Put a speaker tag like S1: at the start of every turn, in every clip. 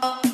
S1: Oh.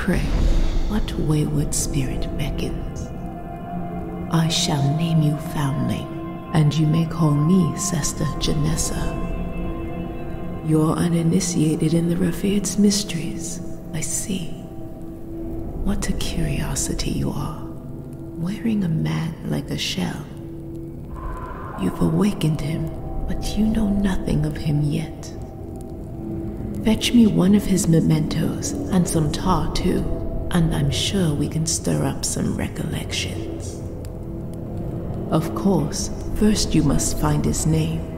S1: Pray, what wayward spirit beckons? I shall name you Foundling, and you may call me Sester Genessa. You're uninitiated in the Revered's mysteries, I see. What a curiosity you are, wearing a man like a shell. You've awakened him, but you know nothing of him yet. Fetch me one of his mementos and some tar too, and I'm sure we can stir up some recollections. Of course, first you must find his name.